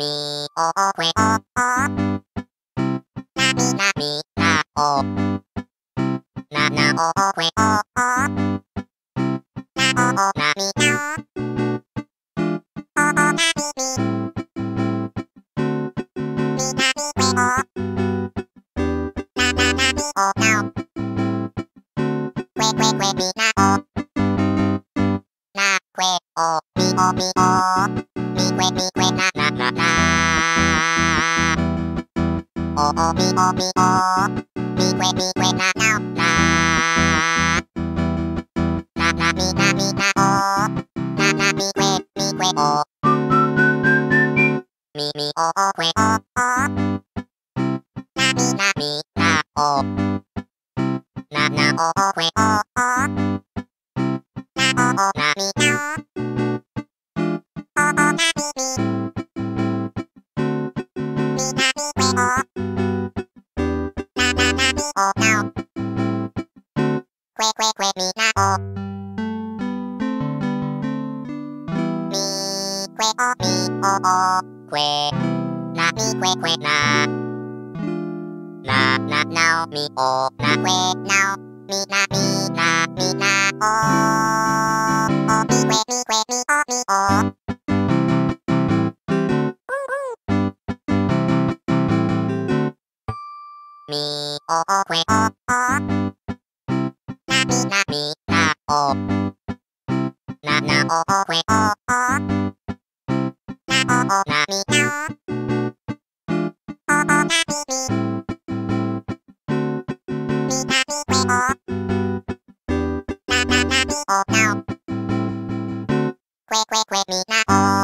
mi o o que o o na mi na mi na o na na oh, oh, o o que o oh, o na o o na mi na. O o o na mi mi mi na mi que o na na na mi o na que que que mi na o na que o mi o mi o mi que mi que na na na na o o mi o mi o mi que mi que na na na na na mi na mi na o na na mi que mi que o mi mi o o que o o na mi na mi na o na na o o que o o na o o na mi na มีโอโอเควโอโอ おななおおえおおなおおなみなおおおなみみみなみえおなななみおなおくえくえくえみなお